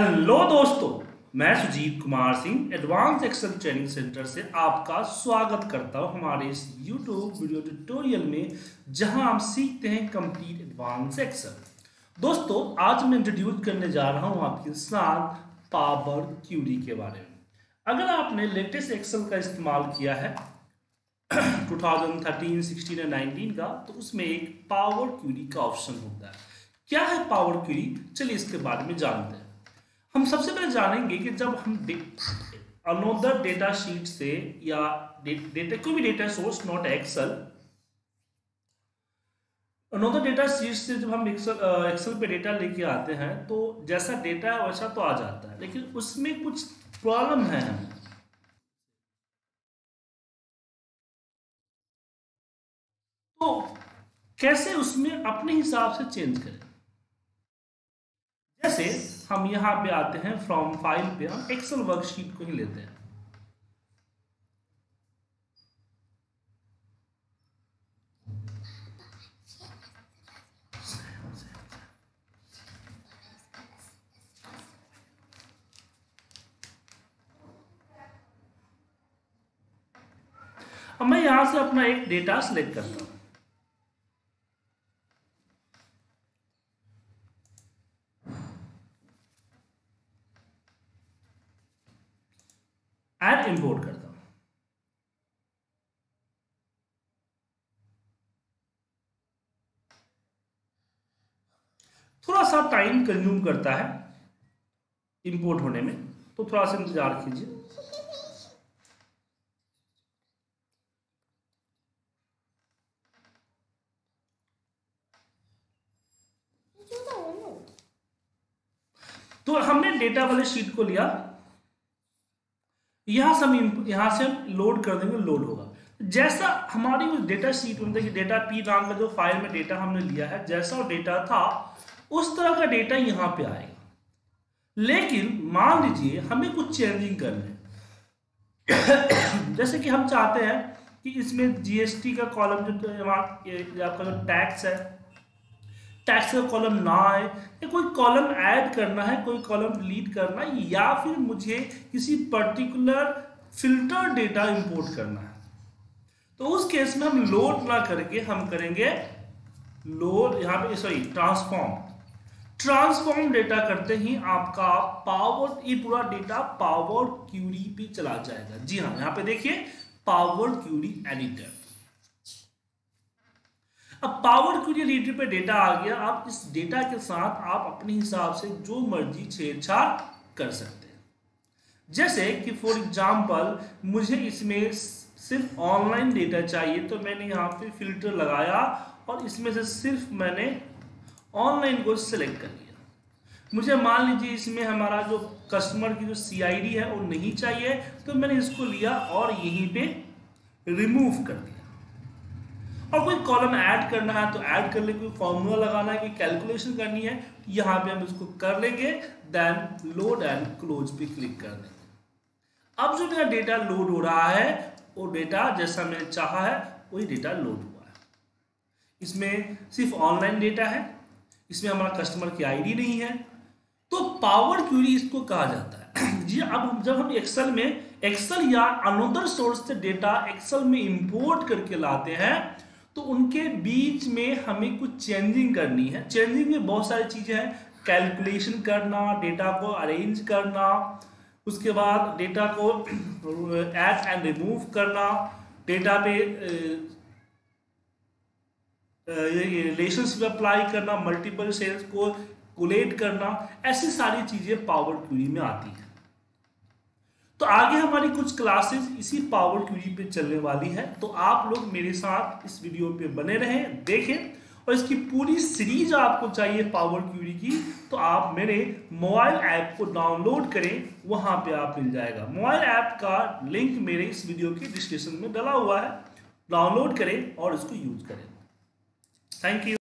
Hello दोस्तों मैं Sujeet Kumar Singh advance excel training centre से आपका स्वागत करता हूँ हमारे इस यूट्यूब वीडियो ट्यूटोरियल में जहाँ हम सीखते हैं कंप्लीट एडवांस एक्सेल दोस्तों आज मैं इंट्रोड्यूस करने जा रहा हूँ आपके साथ पावर क्यूरी के बारे में। अगर आपने लेटेस्ट एक्सेल का इस्तेमाल किया है 2013, 16 और 19 का तो उसमें एक पावर क्यूरी का ऑप्शन होता है। क्या है पावर क्यूरी चलिए इसके बारे में जानते हैं। हम सबसे पहले जानेंगे कि जब हम अनोदर डेटा शीट से या डेटा कोई भी data source not excel another data sheet से जब हम एक्सल पे डेटा लेके आते हैं तो जैसा डेटा है वैसा तो आ जाता है। लेकिन उसमें कुछ प्रॉब्लम है। हमें तो कैसे उसमें अपने हिसाब से चेंज करें? जैसे हम यहाँ पे आते हैं फ्रॉम फ़ाइल पे, हम एक्सेल वर्कशीट को ही लेते हैं। अब मैं यहाँ से अपना एक डेटा सिलेक्ट करता हूँ। एड इंपोर्ट करता हूँ। थोड़ा सा टाइम कंज्यूम करता है इंपोर्ट होने में तो थोड़ा सा इंतज़ार कीजिए। तो हमने डेटा वाले शीट को लिया। यहाँ से हम यहाँ से हम लोड कर देंगे लोड होगा। जैसा हमारी उस डेटा शीट में, देखिए डेटा पी नाम का जो फ़ाइल में डेटा हमने लिया है, जैसा डेटा था, उस तरह का डेटा यहाँ पे आएगा। लेकिन मान लीजिए, हमें कुछ चेंजिंग करना है। जैसे कि हम चाहते हैं कि इसमें जीएसटी का कॉलम जो आपका जो टैक्स है टैक्स का कॉलम ना आए, या कोई कॉलम ऐड करना है, कोई कॉलम डिलीट करना है, या फिर मुझे किसी पर्टिकुलर फ़िल्टर डेटा इंपोर्ट करना है। तो उस केस में हम लोड ना करके हम करेंगे लोड यहाँ पे सॉरी ट्रांसफॉर्म ट्रांसफॉर्म डेटा करते ही आपका पावर ये पूरा डेटा पावर क्यूरी पे चला जाएगा। जी हाँ यहाँ पे देखिए पावर क्यूरी एडिटर अब पावर क्यूरी रीडर पे डेटा आ गया। आप इस डेटा के साथ आप अपने हिसाब से जो मर्ज़ी छेड़छाड़ कर सकते हैं। जैसे कि फॉर एग्जांपल मुझे इसमें सिर्फ़ ऑनलाइन डेटा चाहिए तो मैंने यहाँ पे फ़िल्टर लगाया और इसमें से सिर्फ़ मैंने ऑनलाइन को सिलेक्ट कर लिया। मुझे मान लीजिए इसमें हमारा जो कस्टमर की जो सीआईडी है, वो नहीं चाहिए तो मैंने इसको लिया और यहीं पे रिमूव कर दिया। और कोई कॉलम ऐड करना है तो ऐड कर लेंगे कोई फॉर्मूला लगाना है, कोई कैलकुलेशन करनी है यहाँ पे हम इसको कर लेंगे देन लोड एंड क्लोज पे क्लिक कर देंगे। अब जो मेरा डेटा लोड हो रहा है, वो डेटा जैसा मैंने चाहा है, वही डेटा लोड हुआ है। इसमें सिर्फ़ ऑनलाइन डेटा है, इसमें हमारा कस्टमर की आईडी नहीं है तो पावर क्यूरी इसको कहा जाता है। जी, अब जब हम एक्सेल में एक्सेल या अनोदर सोर्स से डेटा एक्सेल में इंपोर्ट करके लाते हैं तो उनके बीच में हमें कुछ चेंजिंग करनी है। चेंजिंग में बहुत सारी चीज़ें हैं। कैलकुलेशन करना डेटा को अरेंज करना, उसके बाद डेटा को ऐड एंड रिमूव करना डेटा पे रिलेशनशिप अप्लाई करना मल्टीपल सेल्स को कोलेट करना, ऐसी सारी चीज़ें पावर क्यूरी में आती हैं। तो आगे हमारी कुछ क्लासेस इसी पावर क्यूरी पे चलने वाली है। तो आप लोग मेरे साथ इस वीडियो पे बने रहें, देखें। और इसकी पूरी सीरीज़ आपको चाहिए पावर क्यूरी की तो आप मेरे मोबाइल ऐप को डाउनलोड करें, वहाँ पे आप मिल जाएगा। मोबाइल ऐप का लिंक मेरे इस वीडियो के डिस्क्रिप्शन में डला हुआ है। डाउनलोड करें और इसको यूज़ करें। Thank you